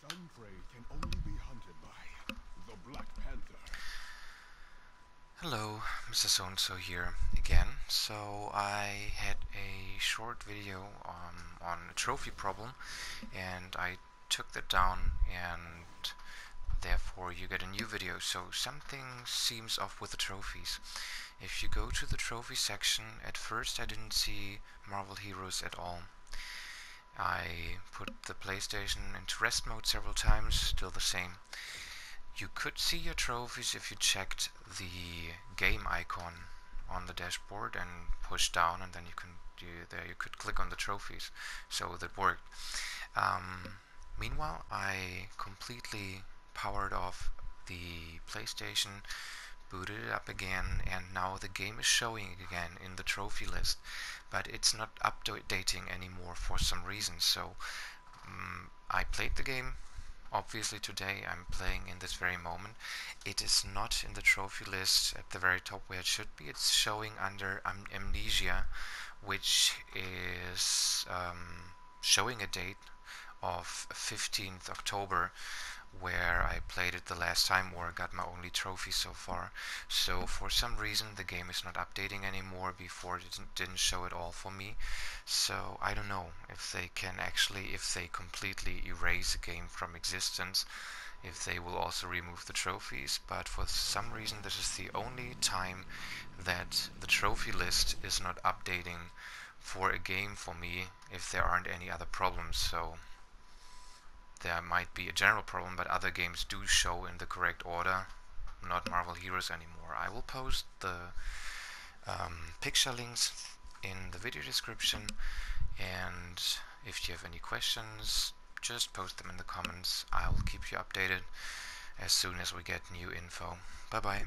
Some prey can only be hunted by the Black Panther. Hello, Mr. So-and-so here again. So I had a short video um, on a trophy problem and I took that down and therefore you get a new video. So something seems off with the trophies. If you go to the trophy section, at first I didn't see Marvel Heroes at all. I put the PlayStation into rest mode several times, still the same. You could see your trophies if you checked the game icon on the dashboard and push down and then you can there you could click on the trophies so that worked um, meanwhile I completely powered off the PlayStation booted it up again and now the game is showing again in the trophy list but it's not updating anymore for some reason. So um, I played the game obviously today I'm playing in this very moment. It is not in the trophy list at the very top where it should be. It's showing under um, amnesia which is um, showing a date of 15th October where I played it the last time or got my only trophy so far. So for some reason the game is not updating anymore before it didn't, didn't show it all for me. So I don't know if they can actually, if they completely erase the game from existence, if they will also remove the trophies, but for some reason this is the only time that the trophy list is not updating for a game for me if there aren't any other problems. So there might be a general problem, but other games do show in the correct order, not Marvel Heroes anymore. I will post the um, picture links in the video description, and if you have any questions, just post them in the comments. I will keep you updated as soon as we get new info. Bye bye.